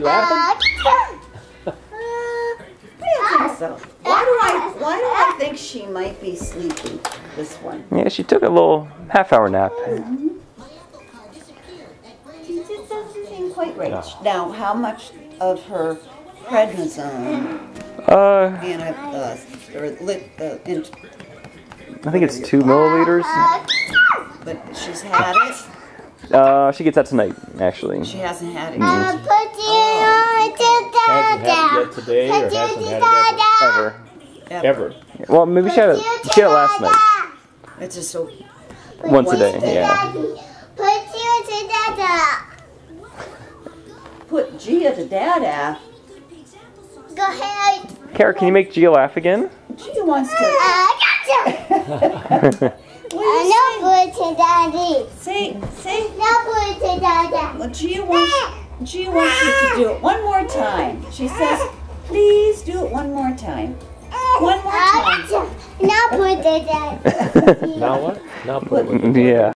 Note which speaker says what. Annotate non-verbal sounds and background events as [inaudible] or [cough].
Speaker 1: laughing?
Speaker 2: I think so. Why do I, why do I think she might be sleeping, this one?
Speaker 1: Yeah, she took a little half hour nap.
Speaker 2: She just doesn't seem quite right. Now, how much of her prednisone
Speaker 1: Uh,
Speaker 2: and, uh, or lit, uh, in-
Speaker 1: I think it's two milliliters.
Speaker 2: but she's had it?
Speaker 1: Uh, she gets that tonight, actually.
Speaker 2: She hasn't had it
Speaker 3: Uh,
Speaker 2: yet.
Speaker 3: put it on to
Speaker 4: Hasn't had it
Speaker 3: Dada.
Speaker 4: yet today or
Speaker 3: Put
Speaker 4: hasn't
Speaker 3: it
Speaker 4: had it
Speaker 1: Ever.
Speaker 4: ever. Ever.
Speaker 1: Well, maybe she had it. She had it last night.
Speaker 2: It's just so,
Speaker 1: Once a day. Yeah.
Speaker 3: Put you to Dada.
Speaker 2: put Gia to Dada.
Speaker 3: Go ahead.
Speaker 1: Cara, can you make Gia laugh again?
Speaker 2: Gia wants to,
Speaker 3: I gotcha. [laughs] [laughs]
Speaker 2: what do you
Speaker 3: I know put to Daddy.
Speaker 2: say? Say, say,
Speaker 3: Now put it to Dada.
Speaker 2: well, Gia wants, Gia wants you to do it one more time. She says, please do it one more time. One more
Speaker 3: ah,
Speaker 2: time.
Speaker 3: Now put it to Daddy.
Speaker 4: Now what? Now put it.
Speaker 1: yeah.